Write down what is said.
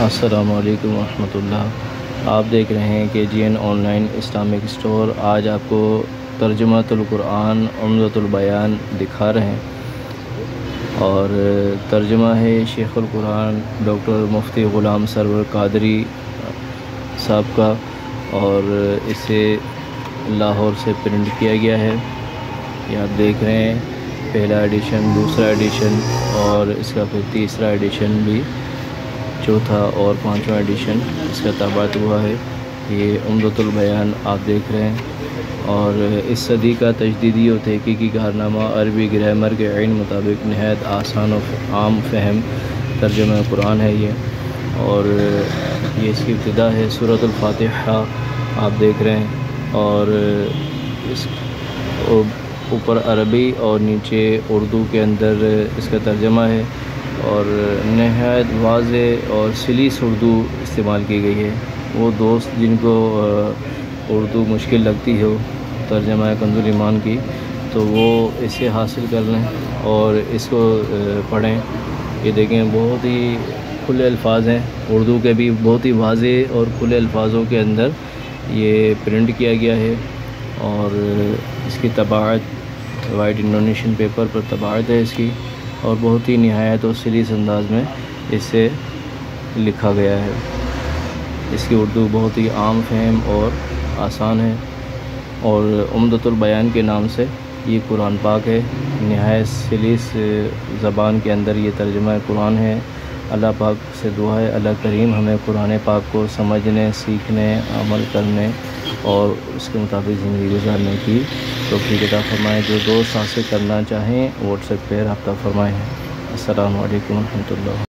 असलकम वरहमतुल्लाह। आप देख रहे हैं कि G N online Islamic store. आज आपको तर्जमातुल्कुरान उमदतुलबयान दिखा रहे हैं। और तर्जमा है शेख़ुल्कुरान डॉक्टर मुफ्ती ग़ुलाम सरवर कादरी साहब का। और इसे लाहौर से प्रिंट किया गया है। ये आप देख रहे हैं, पहला एडिशन, दूसरा एडिशन और इसका फिर तीसरा एडिशन भी। चौथा और पांचवा एडिशन इसका तबात हुआ है। ये उमदतुलबयान आप देख रहे हैं। और इस सदी का तजदीदी और तहकीकी कारनामा अरबी ग्रामर के आइन मुताबिक नहायत आसान और आम फहम तर्जम कुरान है ये। और ये इसकी इब्तदा है सूरतफ़ातिहा आप देख रहे हैं। और इस ऊपर अरबी और नीचे उर्दू के अंदर इसका तर्जमा है। और नहायत वाज और सलीस उर्दू इस्तेमाल की गई है। वो दोस्त जिनको उर्दू मुश्किल लगती हो, तर्जमा कंजुल ईमान की तो वो इसे हासिल कर लें और इसको पढ़ें। ये देखें, बहुत ही खुले अल्फाज हैं। उर्दू के भी बहुत ही वाज और खुले अल्फाजों के अंदर ये प्रिंट किया गया है और इसकी तबाहत वाइट इंडोनेशियन पेपर पर तबाहत है इसकी। और बहुत ही नहायत और सलीस अंदाज में इसे लिखा गया है। इसकी उर्दू बहुत ही आम फहम और आसान है और उमदतुलबयान के नाम से ये कुरान पाक है। नहायत सलीस ज़बान के अंदर ये तर्जमा कुरान है। अल्लाह पाक से दुआ है, अल्लाह करीम हमें कुरान पाक को समझने, सीखने, अमल करने और उसके मुताबिक ज़िंदगी गुजारने की तोफ़ी अदा फरमाएँ। जो दोस्त हासिल करना चाहें व्हाट्सएप पर रबा फरमाएँ। अल्लाम वरहमल